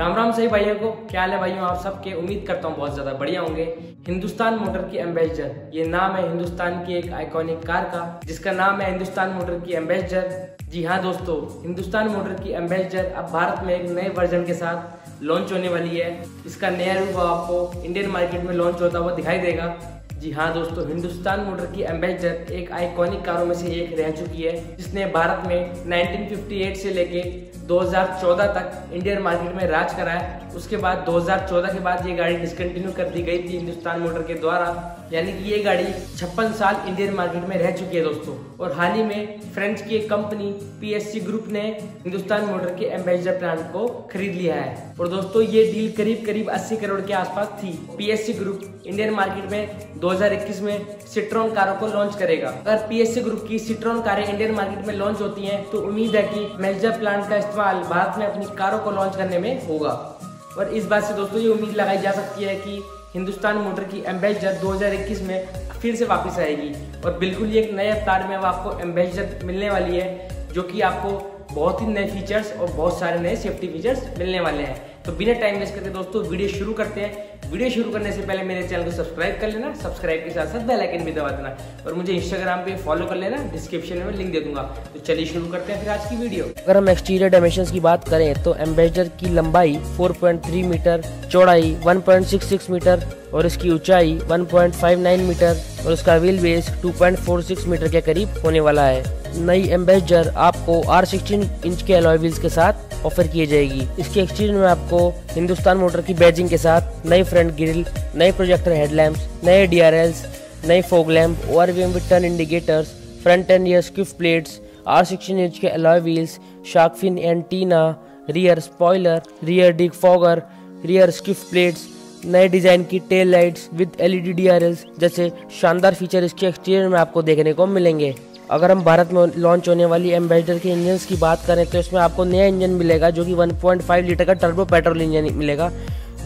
राम राम सही भाइयों को, क्या हाल है भाइयों? आप सबके उम्मीद करता हूँ बहुत ज़्यादा बढ़िया होंगे। हिंदुस्तान मोटर की एम्बेसडर ये नाम है हिंदुस्तान की एक आइकॉनिक कार का, जिसका नाम है हिंदुस्तान मोटर की एम्बेसडर जी हाँ दोस्तों, हिंदुस्तान मोटर की एम्बेसडर अब भारत में एक नए वर्जन के साथ लॉन्च होने वाली है। इसका नया रूप आपको इंडियन मार्केट में लॉन्च होता हुआ दिखाई देगा। जी हाँ दोस्तों, हिंदुस्तान मोटर की एम्बेसडर एक आइकॉनिक कारों में से एक रह चुकी है, जिसने भारत में 1958 से लेके 2014 तक इंडियन मार्केट में राज कराया उसके बाद 2014 के बाद ये गाड़ी डिसकंटिन्यू कर दी गई थी हिंदुस्तान मोटर के द्वारा। यानी कि ये गाड़ी छप्पन साल इंडियन मार्केट में रह चुकी है दोस्तों। और हाल ही में फ्रेंच की एक कंपनी पीएससी ग्रुप ने हिंदुस्तान मोटर के एम्बेसडर प्लांट को खरीद लिया है। और दोस्तों, ये डील करीब करीब 80 करोड़ के आसपास थी। पीएससी ग्रुप इंडियन मार्केट में 2021 में सिट्रॉन कारों को लॉन्च करेगा। अगर पीएससी ग्रुप की सिट्रॉन कारें इंडियन मार्केट में लॉन्च होती हैं तो उम्मीद है कि मेजर प्लांट का इस्तेमाल भारत में अपनी कारों को लॉन्च करने में होगा। और इस बात से दोस्तों, ये उम्मीद लगाई जा सकती है कि हिंदुस्तान मोटर की एम्बेसडर 2021 में फिर से वापस आएगी। और बिल्कुल ही एक नए अवतार में अब आपको एम्बेसडर मिलने वाली है, जो कि आपको बहुत ही नए फीचर्स और बहुत सारे नए सेफ्टी फीचर्स मिलने वाले हैं। तो बिना टाइम वेस्ट करके दोस्तों, वीडियो शुरू करते हैं। वीडियो शुरू करने से पहले मेरे चैनल को सब्सक्राइब कर लेना, सब्सक्राइब के साथ साथ बेल आइकन भी दबा देना और मुझे इंस्टाग्राम पे फॉलो कर लेना डिस्क्रिप्शन में लिंक दे दूँगा। तो चलिए शुरू करते हैं फिर आज की वीडियो। अगर हम एक्सटीरियर डायमेंशन की बात करें तो एम्बेसडर की लंबाई 4.3 मीटर चौड़ाई 1.66 मीटर और इसकी ऊंचाई 1.59 मीटर और उसका व्हील बेस 2.46 मीटर के करीब होने वाला है। नई एम्बेसडर आपको आर सिक्सटीन इंच के अलॉय व्हील्स के साथ ऑफ़र की जाएगी। इसके एक्सटीरियर में आपको हिंदुस्तान मोटर की बैजिंग के साथ नई फ्रंट ग्रिल नए प्रोजेक्टर हेडलैम्प्स नए डी नए fog lamp O R with turn indicators front and rear skid plates R sixteen inch के alloy wheels shark fin antenna rear spoiler rear defogger rear skid plates नए design की tail lights with LED DRLs जैसे शानदार feature इसके exterior में आपको देखने को मिलेंगे। अगर हम भारत में लॉन्च होने वाली एम्बेसडर के इंजन की बात करें तो इसमें आपको नया इंजन मिलेगा जो कि 1.5 लीटर का टर्बो पेट्रोल इंजन मिलेगा।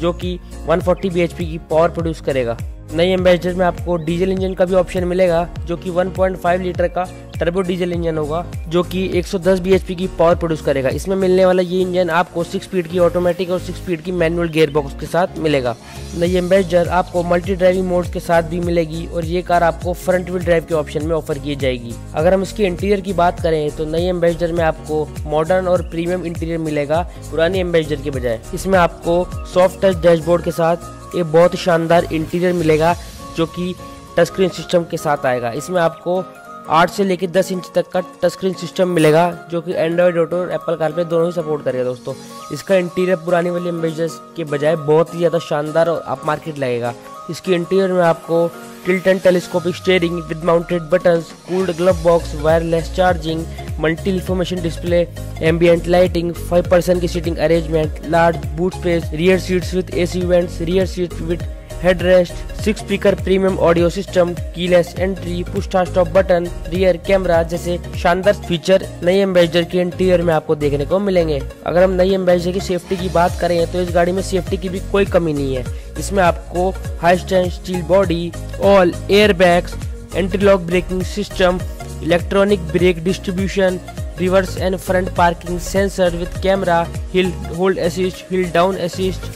जो कि 140 bhp की पावर प्रोड्यूस करेगा। नई एम्बेसडर में आपको डीजल इंजन का भी ऑप्शन मिलेगा, जो कि 1.5 लीटर का टर्बो डीजल इंजन होगा, जो कि 110 bhp की पावर प्रोड्यूस करेगा। इसमें मिलने वाला ये इंजन आपको 6 स्पीड की ऑटोमेटिक और 6 स्पीड की मैनुअल गियर बॉक्स के साथ मिलेगा। नई एम्बेसडर आपको मल्टी ड्राइविंग मोड्स के साथ भी मिलेगी और ये कार आपको फ्रंट व्हील ड्राइव के ऑप्शन में ऑफ़र की जाएगी। अगर हम इसके इंटीरियर की बात करें तो नई एम्बेसडर में आपको मॉडर्न और प्रीमियम इंटीरियर मिलेगा, पुरानी एम्बेसडर के बजाय। इसमें आपको सॉफ्ट टच डैशबोर्ड के साथ एक बहुत शानदार इंटीरियर मिलेगा, जो कि टच स्क्रीन सिस्टम के साथ आएगा। इसमें आपको आठ से लेकर दस इंच तक का टच स्क्रीन सिस्टम मिलेगा, जो कि एंड्रॉयड ऑटो और एप्पल कारप्ले दोनों ही सपोर्ट करेगा दोस्तों। इसका इंटीरियर पुरानी वाली एम्बेजर्स के बजाय बहुत ही ज़्यादा शानदार और अप मार्केट लगेगा। इसके इंटीरियर में आपको tilt and telescopic steering with mounted buttons cooled glove box wireless charging multi information display ambient lighting five person की seating arrangement large boot space rear seats with AC vents rear seat with headrest six speaker premium audio system keyless entry push start stop button rear camera जैसे शानदार feature नई ambassador के interior में आपको देखने को मिलेंगे। अगर हम नई एम्बेसडर की सेफ्टी की बात करें तो इस गाड़ी में सेफ्टी की भी कोई कमी नहीं है। इसमें आपको high strength steel body all air bags anti lock braking system electronic brake distribution reverse and front parking sensor with camera hill hold assist hill down assist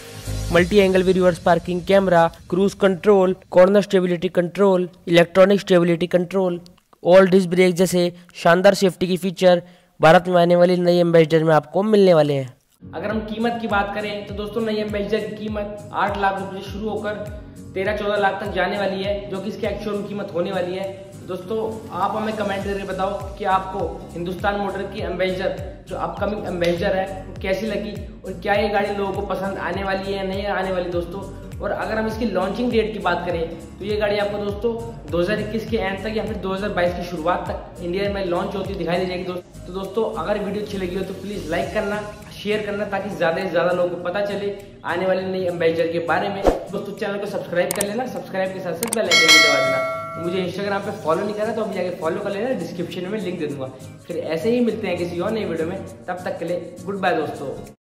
multi angle reverse parking camera cruise control corner stability control electronic stability control all disc brake जैसे शानदार safety की feature Bharat में आने वाली नई ambassador में आपको मिलने वाले हैं। अगर हम कीमत की बात करें तो दोस्तों नई एम्बेसडर की कीमत आठ लाख रुपए से शुरू होकर तेरह चौदह लाख तक जाने वाली है, जो कि इसकी एक्चुअल कीमत होने वाली है। दोस्तों, आप हमें कमेंट करके बताओ कि आपको हिंदुस्तान मोटर की एम्बेसडर जो अपकमिंग एम्बेसडर है, वो कैसी लगी और क्या ये गाड़ी लोगों को पसंद आने वाली है या नहीं आने वाली दोस्तों? और अगर हम इसकी लॉन्चिंग डेट की बात करें तो ये गाड़ी आपको दोस्तों 2021 के एंड तक या फिर 2022 की शुरुआत तक इंडिया में लॉन्च होती दिखाई दे जाएगी दोस्तों। तो दोस्तों, अगर वीडियो अच्छी लगी हो तो प्लीज़ लाइक करना शेयर करना ताकि ज़्यादा से ज़्यादा लोगों को पता चले आने वाले नई एम्बेसडर के बारे में। दोस्तों, चैनल को सब्सक्राइब कर लेना सब्सक्राइब के साथ साथ बेल आइकन भी दबा देना। मुझे इंस्टाग्राम पे फॉलो नहीं करा तो अभी जाके फॉलो कर लेना डिस्क्रिप्शन में लिंक दे दूँगा। फिर ऐसे ही मिलते हैं किसी और नई वीडियो में, तब तक के लिए गुड बाय दोस्तों।